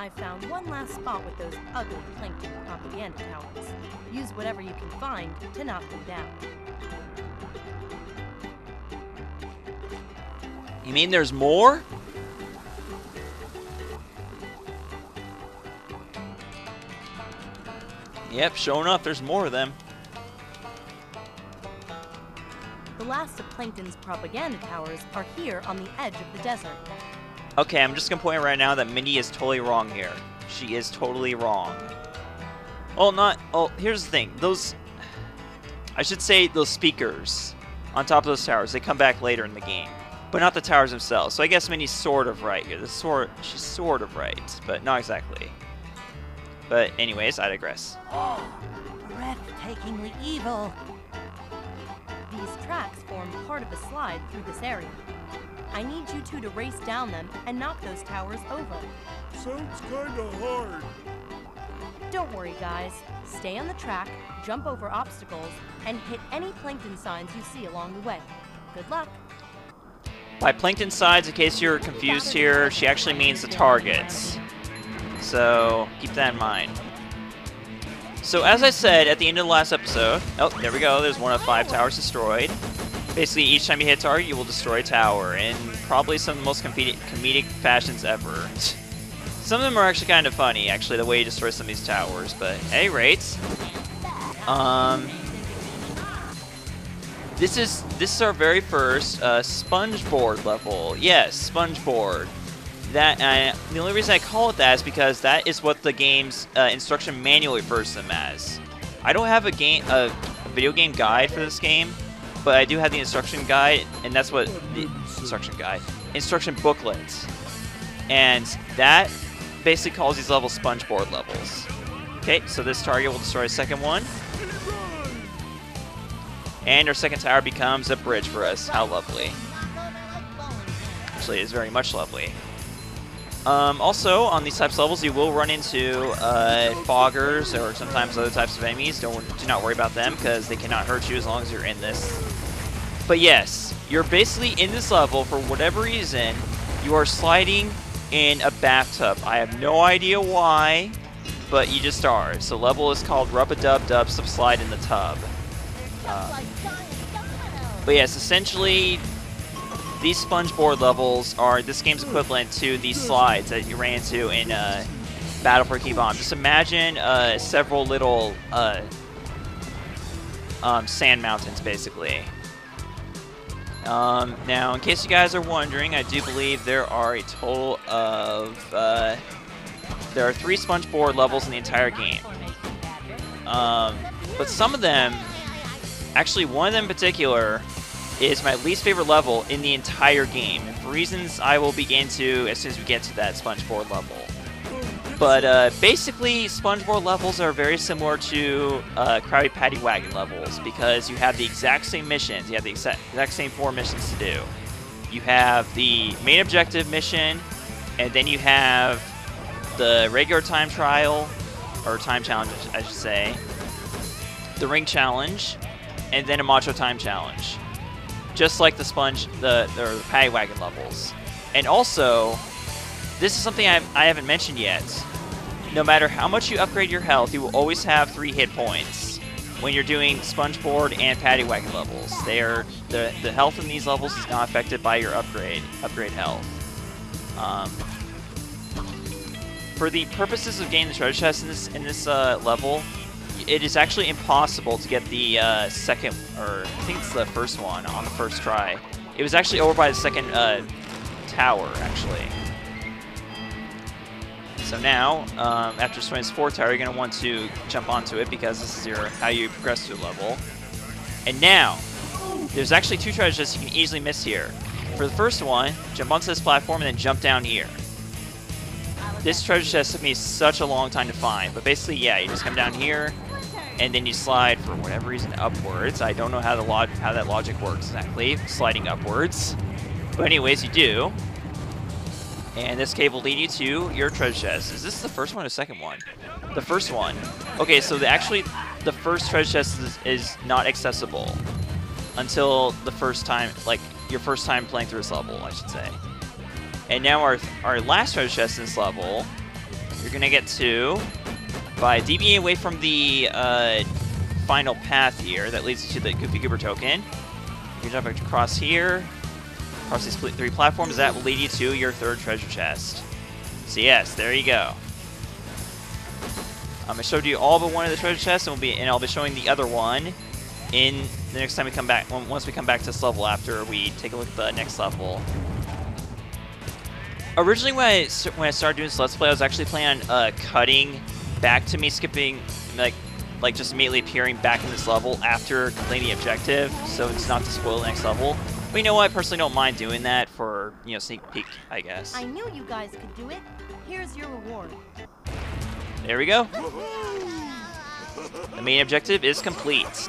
I found one last spot with those ugly plankton propaganda towers. Use whatever you can find to knock them down. You mean there's more? Yep, sure enough, there's more of them. The last of Plankton's propaganda towers are here on the edge of the desert. Okay, I'm just gonna point right now that Mindy is totally wrong here. She is totally wrong. Well, not. Oh, here's the thing. Those. I should say those speakers on top of those towers. They come back later in the game, but not the towers themselves. So I guess Mindy's sort of right here. The sort. She's sort of right, but not exactly. But anyways, I digress. Oh, breathtakingly evil. These tracks form part of a slide through this area. I need you two to race down them and knock those towers over. Sounds kinda hard. Don't worry, guys. Stay on the track, jump over obstacles, and hit any plankton signs you see along the way. Good luck. By plankton signs, in case you're confused here, she actually means the targets. So keep that in mind. So as I said at the end of the last episode, oh, there we go, there's one of five towers destroyed. Basically, each time you hit a target, you will destroy a tower, in probably some of the most comedic, comedic fashions ever. some of them are actually kind of funny, actually, the way you destroy some of these towers, but at any rate, um, this is this is our very first uh, sponge board level. Yes, sponge board. That the only reason I call it that is because that is what the game's uh, instruction manual refers them as. I don't have a game a video game guide for this game, but I do have the instruction guide, and that's what the instruction guide, instruction booklet, and that basically calls these levels sponge board levels. Okay, so this target will destroy a second one. And our second tower becomes a bridge for us. How lovely. Actually, it's very much lovely. Um, also, on these types of levels, you will run into uh, foggers or sometimes other types of enemies. Don't do not worry about them because they cannot hurt you as long as you're in this. But yes, you're basically in this level for whatever reason. You are sliding in a bathtub. I have no idea why, but you just are. So level is called Rub-a-Dub-Dub Slide in the Tub. Uh, but yes, essentially, these sponge board levels are this game's equivalent to these slides that you ran into in uh, Battle for Bikini Bottom. Just imagine uh, several little uh, um, sand mountains, basically. Um, now, in case you guys are wondering, I do believe there are a total of uh, there are three sponge board levels in the entire game. Um, but some of them Actually, one of them in particular is my least favorite level in the entire game, and for reasons I will begin to as soon as we get to that spongeboard level. But uh, basically, spongeboard levels are very similar to uh, Krabby Patty Wagon levels because you have the exact same missions. You have the exact, exact same four missions to do. You have the main objective mission, and then you have the regular time trial, or time challenge, I should say, the ring challenge, and then a Macho Time challenge, just like the Sponge, the, the, the Patty Wagon levels. And also, this is something I've, I haven't mentioned yet. No matter how much you upgrade your health, you will always have three hit points when you're doing Spongeboard and Patty Wagon levels. They are the the health in these levels is not affected by your upgrade upgrade health. Um, for the purposes of getting the treasure chest in this in this uh, level, it is actually impossible to get the uh, second, or I think it's the first one on the first try. It was actually over by the second uh, tower, actually. So now, um, after destroying this fourth tower, you're going to want to jump onto it because this is your how you progress through level. And now, there's actually two treasures you can easily miss here. For the first one, jump onto this platform and then jump down here. This treasure chest took me such a long time to find, but basically, yeah, you just come down here, and then you slide for whatever reason upwards. I don't know how the log how that logic works exactly, sliding upwards. But anyways, you do. And this cave will lead you to your treasure chest. Is this the first one or the second one? The first one. Okay, so the, actually, the first treasure chest is, is not accessible until the first time, like, your first time playing through this level, I should say. And now our, our last treasure chest in this level you're gonna get two by deviating away from the uh, final path here that leads to the Goofy Goober token. You jump across here, across these three platforms. That will lead you to your third treasure chest. So yes, there you go. Um, I showed you all but one of the treasure chests, and we'll be and I'll be showing the other one in the next time we come back. Once we come back to this level, after we take a look at the next level. Originally, when I when I started doing this let's play, I was actually planning on uh, cutting back to me skipping like like just immediately appearing back in this level after completing the objective, so it's not to spoil the next level. But you know what? I personally don't mind doing that for you know sneak peek, I guess. I knew you guys could do it. Here's your reward. There we go. The main objective is complete.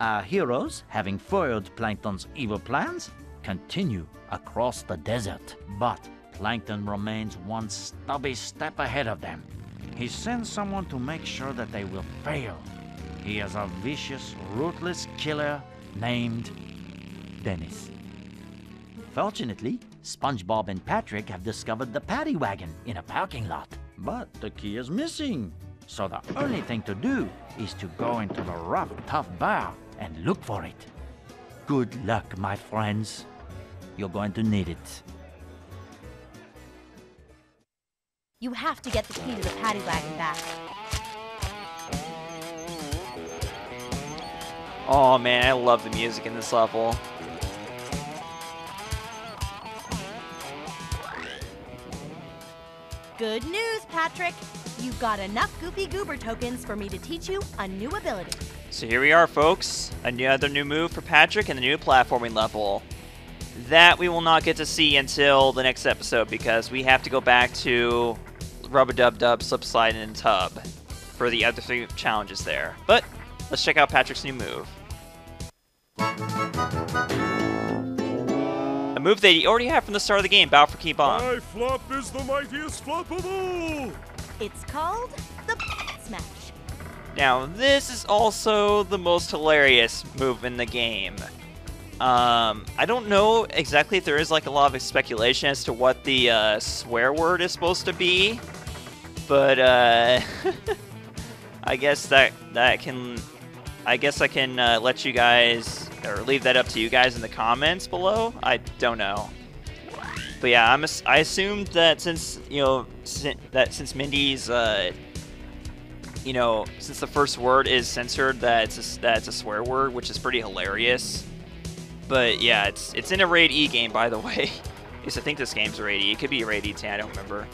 Our heroes, having foiled Plankton's evil plans, continue across the desert. But Plankton remains one stubby step ahead of them. He sends someone to make sure that they will fail. He is a vicious, ruthless killer named Dennis. Fortunately, SpongeBob and Patrick have discovered the Patty Wagon in a parking lot. But the key is missing. So the only thing to do is to go into the rough, tough bar and look for it. Good luck, my friends. You're going to need it. You have to get the key to the Patty Wagon back. Oh man, I love the music in this level. Good news, Patrick. You've got enough Goofy Goober tokens for me to teach you a new ability. So here we are, folks. Another new move for Patrick and the new platforming level. That we will not get to see until the next episode because we have to go back to Rub-a-Dub-Dub, Slip Slide, and Tub for the other three challenges there. But let's check out Patrick's new move. A move that he already had from the start of the game, Battle for Bikini Bottom. My flop is the mightiest flop of all! It's called the Smash. Now, this is also the most hilarious move in the game. Um, I don't know exactly if there is like a lot of speculation as to what the uh, swear word is supposed to be, but uh, I guess that that can, I guess I can uh, let you guys or leave that up to you guys in the comments below. I don't know. But yeah, I'm I assumed that since you know si- that since Mindy's uh, you know, since the first word is censored, that it's a, that it's a swear word, which is pretty hilarious. But yeah, it's it's in a Raid E game, by the way. At least I think this game's a Raid E. It could be a Raid E 10, I don't remember.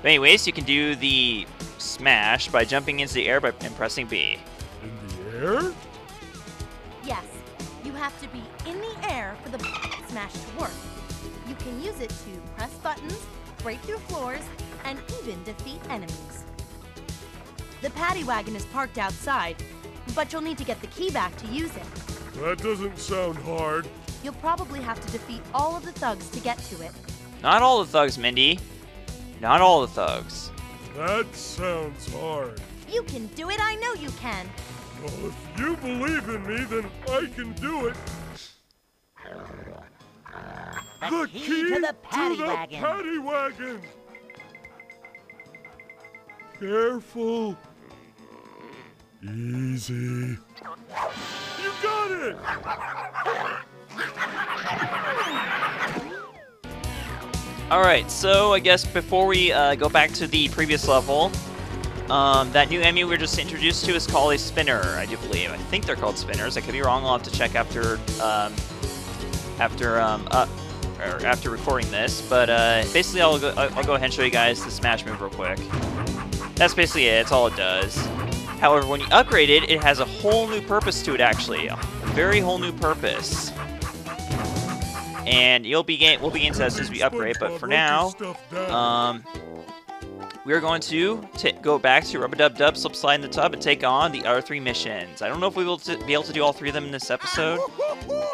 But anyways, you can do the smash by jumping into the air by and pressing B. In the air? Yes, you have to be in the air for the Smash to work. You can use it to press buttons, break through floors, and even defeat enemies. The Patty Wagon is parked outside, but you'll need to get the key back to use it. That doesn't sound hard. You'll probably have to defeat all of the thugs to get to it. Not all the thugs, Mindy. Not all the thugs. That sounds hard. You can do it, I know you can. Well, if you believe in me, then I can do it. The, key to the paddy the wagon. paddy wagon. Careful. Easy. You got it! Alright, so I guess before we uh, go back to the previous level, um, that new enemy we were just introduced to is called a spinner, I do believe. I think they're called spinners. I could be wrong. I'll have to check after um, after um, uh, after recording this. But uh, basically, I'll go, I'll go ahead and show you guys the smash move real quick. That's basically it. That's all it does. However, when you upgrade it, it has a whole new purpose to it. Actually, a very whole new purpose. And you'll begin. We'll begin to that as soon as we upgrade. But for now. Um, we're going to go back to Rub-a-Dub-Dub, Slip Slide in the Tub, and take on the other three missions. I don't know if we will be able to do all three of them in this episode.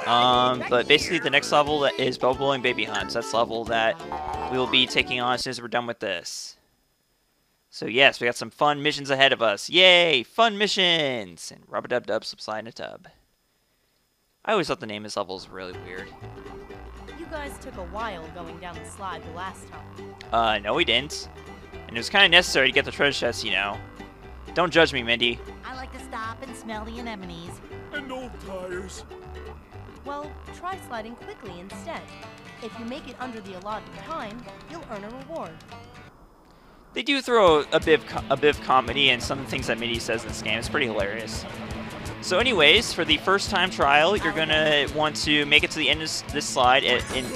Um, but basically, the next level that is Bubble Blowing Baby Hunts. That's the level that we will be taking on as soon as we're done with this. So yes, we got some fun missions ahead of us. Yay, fun missions! And Rub-a-Dub-Dub, Slip Slide in a Tub. I always thought the name of this level was really weird. You guys took a while going down the slide the last time. Uh, no, we didn't. And it was kind of necessary to get the treasure chest, you know. Don't judge me, Mindy. I like to stop and smell the anemones. And old tires. Well, try sliding quickly instead. If you make it under the allotted time, you'll earn a reward. They do throw a bit, of, a bit of comedy in some of the things that Mindy says in this game. It's pretty hilarious. So anyways, for the first time trial, you're going to want to make it to the end of this- slide in, in,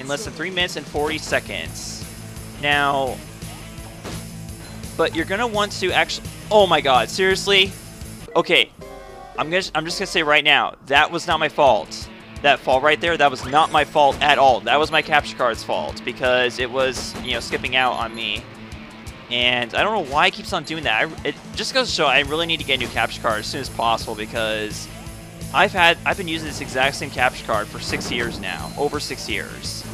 in less than 3 minutes and 40 seconds. Now, but you're going to want to actually... Oh my god, seriously? Okay, I'm, gonna, I'm just going to say right now, that was not my fault. That fall right there, that was not my fault at all. That was my capture card's fault because it was, you know, skipping out on me. And I don't know why it keeps on doing that. I, it just goes to show I really need to get a new capture card as soon as possible because I've had I've been using this exact same capture card for six years now, over six years,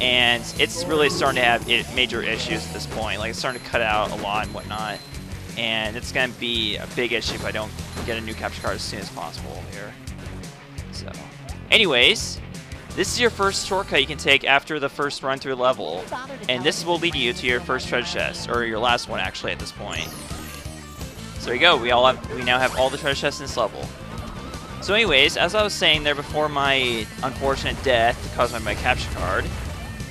and it's really starting to have it, major issues at this point. Like it's starting to cut out a lot and whatnot, and it's gonna be a big issue if I don't get a new capture card as soon as possible here. So, anyways, this is your first shortcut you can take after the first run through level, and this will lead you to your first treasure chest, or your last one actually at this point. So there you go. We all have, we now have all the treasure chests in this level. So anyways, as I was saying there before my unfortunate death caused by my capture card,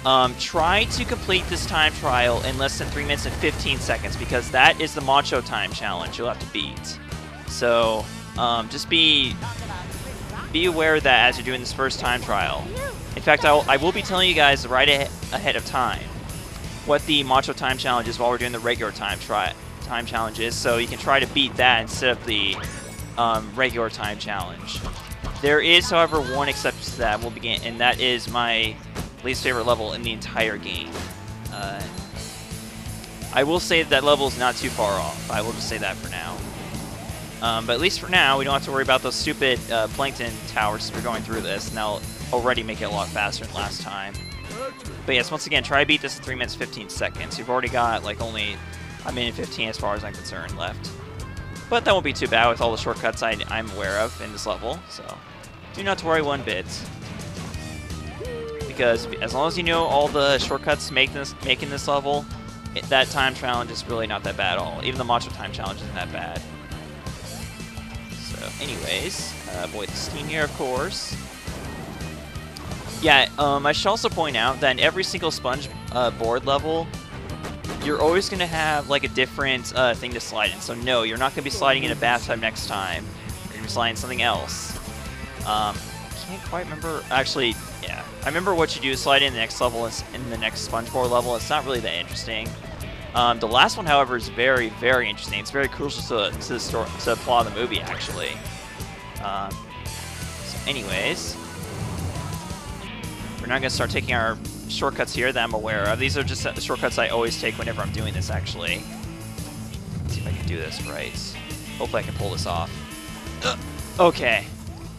um, try to complete this time trial in less than 3 minutes and 15 seconds because that is the macho time challenge you'll have to beat. So um, just be be aware of that as you're doing this first time trial. In fact, I'll, I will be telling you guys right ahe- ahead of time what the macho time challenge is while we're doing the regular time try time challenge is, so you can try to beat that instead of the um, regular time challenge. There is, however, one exception to that. We'll begin, and that is my least favorite level in the entire game. Uh, I will say that level is not too far off. I will just say that for now. Um, but at least for now, we don't have to worry about those stupid uh, plankton towers we're going through this, and that'll already make it a lot faster than last time. But yes, once again, try to beat this in 3 minutes 15 seconds. You've already got like only a minute 15 as far as I'm concerned left. But that won't be too bad with all the shortcuts I, I'm aware of in this level, so do not worry one bit. Because as long as you know all the shortcuts make this, making this level, it, that time challenge is really not that bad at all. Even the Macho time challenge isn't that bad. Anyways, uh, avoid the steam here, of course. Yeah, um, I should also point out that in every single sponge uh, board level, you're always going to have like a different uh, thing to slide in. So no, you're not going to be sliding in a bathtub next time. You're going to be sliding something else. Um, can't quite remember. Actually, yeah, I remember what you do. Slide in the next level is in the next sponge board level. It's not really that interesting. Um, the last one, however, is very, very interesting. It's very crucial to, to the story, to plot of the movie, actually. Um, so anyways, we're not going to start taking our shortcuts here that I'm aware of. These are just the shortcuts I always take whenever I'm doing this, actually. Let's see if I can do this right. Hopefully I can pull this off. Ugh. Okay.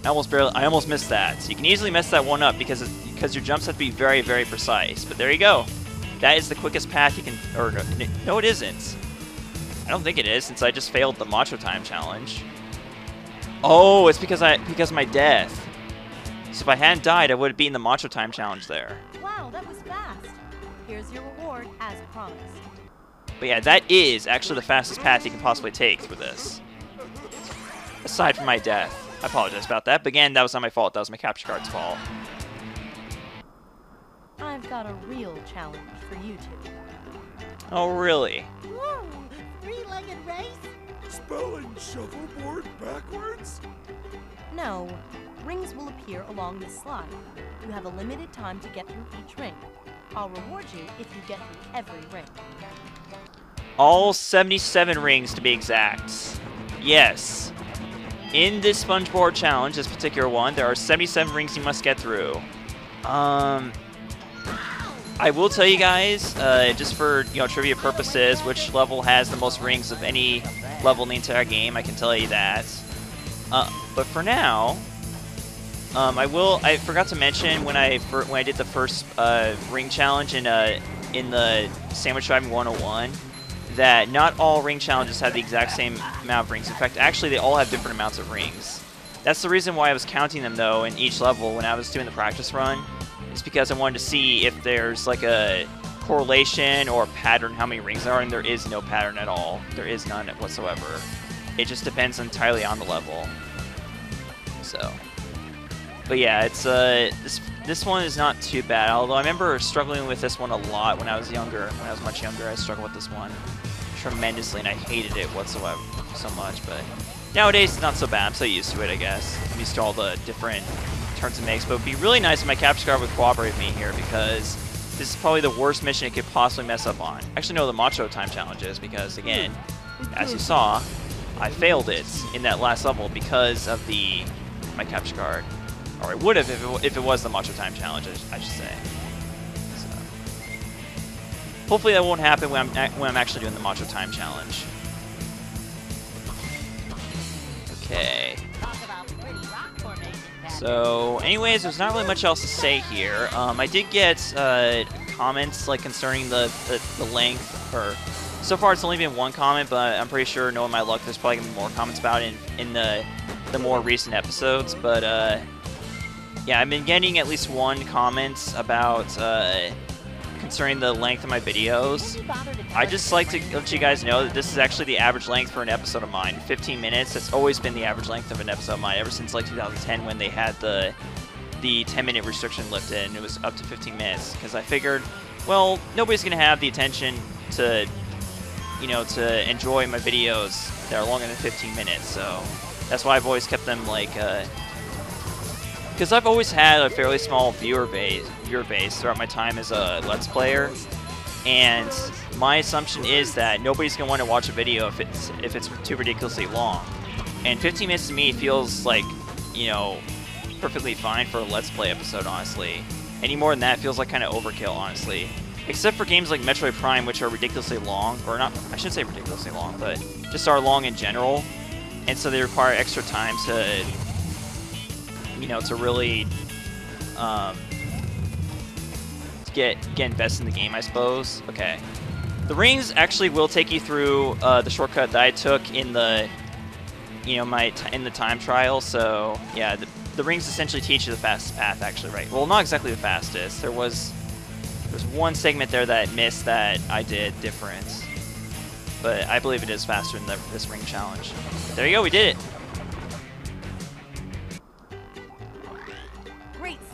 I almost barely, I almost missed that. So you can easily mess that one up because because your jumps have to be very, very precise. But there you go. That is the quickest path you can, or uh, no, no it isn't. I don't think it is since I just failed the Macho Time challenge. Oh, it's because I because of my death. So if I hadn't died, I would have beaten the Macho Time challenge there. Wow, that was fast. Here's your reward as promised. But yeah, that is actually the fastest path you can possibly take through this. Aside from my death. I apologize about that, but again, that was not my fault. That was my capture card's fault. I've got a real challenge for you two. Oh, really? Whoa! Three-legged race? Spelling shuffleboard backwards? No, rings will appear along this slide. You have a limited time to get through each ring. I'll reward you if you get through every ring. All 77 rings to be exact. Yes. In this SpongeBoard challenge, this particular one, there are 77 rings you must get through. Um, I will tell you guys, uh, just for you know trivia purposes, which level has the most rings of any level in the entire game. I can tell you that. Uh, but for now, um, I will. I forgot to mention when I when I did the first uh, ring challenge in uh, in the Sandwich Driving 101 that not all ring challenges have the exact same amount of rings. In fact, actually, they all have different amounts of rings. That's the reason why I was counting them though in each level when I was doing the practice run. It's because I wanted to see if there's like a correlation or pattern how many rings there are, and there is no pattern at all. There is none whatsoever. It just depends entirely on the level. So, but yeah, it's uh this this one is not too bad. Although I remember struggling with this one a lot when I was younger. When I was much younger, I struggled with this one tremendously, and I hated it whatsoever so much. But nowadays, it's not so bad. I'm so used to it, I guess. I'm used to all the different turns it makes. But it'd be really nice if my capture card would cooperate with me here because this is probably the worst mission it could possibly mess up on. Actually, no, the Macho Time challenge is because, again, as you saw, I failed it in that last level because of the my capture card. Or I would have if it, if it was the Macho Time challenge, I should say. So. Hopefully that won't happen when I'm, when I'm actually doing the Macho Time challenge. Okay. So, anyways, there's not really much else to say here. Um, I did get uh, comments like concerning the, the, the length, or so far it's only been one comment, but I'm pretty sure, knowing my luck, there's probably gonna be more comments about it in, in the the more recent episodes. But uh, yeah, I've been getting at least one comment about uh, concerning the length of my videos. I just like to let you guys know that this is actually the average length for an episode of mine. 15 minutes. That's always been the average length of an episode of mine ever since like 2010 when they had the the 10 minute restriction lifted and it was up to 15 minutes because I figured, well, nobody's gonna have the attention to, you know, to enjoy my videos that are longer than 15 minutes. So that's why I've always kept them like. Uh, because I've always had a fairly small viewer base, viewer base throughout my time as a Let's Player, and my assumption is that nobody's gonna want to watch a video if it's if it's too ridiculously long. And 15 minutes to me feels like, you know, perfectly fine for a Let's Play episode, honestly. Any more than that feels like kind of overkill, honestly. Except for games like Metroid Prime, which are ridiculously long, or not, I shouldn't say ridiculously long, but just are long in general, and so they require extra time to you know, to really um, get get invested in the game, I suppose. Okay. The rings actually will take you through uh, the shortcut that I took in the, you know, my in the time trial. So yeah, the, the rings essentially teach you the fastest path, actually, right? Well, not exactly the fastest. There was there's one segment there that missed that I did different, but I believe it is faster than the, this ring challenge. There you go, we did it.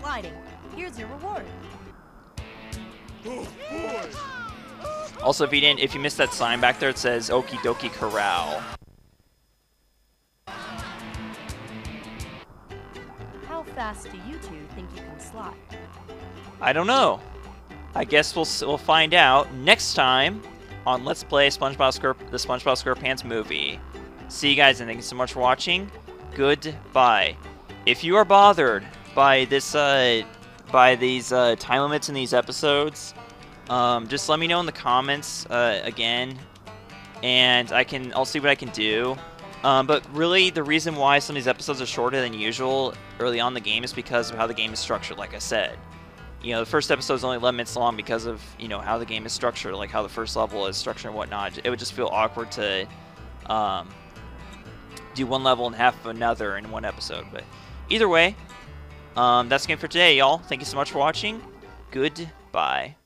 Sliding. Here's your reward. Oh! Also, if you didn't, if you missed that sign back there, it says Okey-Dokey Corral. How fast do you two think you can slide? I don't know. I guess we'll we'll find out next time on Let's Play SpongeBob Square the SpongeBob SquarePants movie. See you guys, and thank you so much for watching. Goodbye. If you are bothered by this uh, by these uh, time limits in these episodes, um, just let me know in the comments uh, again, and I can I'll see what I can do. Um, but really, the reason why some of these episodes are shorter than usual early on in the game is because of how the game is structured. Like I said, you know, the first episode is only 11 minutes long because of you know how the game is structured, like how the first level is structured and whatnot. It would just feel awkward to um, do one level and half of another in one episode. But either way, um, that's the game for today, y'all. Thank you so much for watching. Goodbye.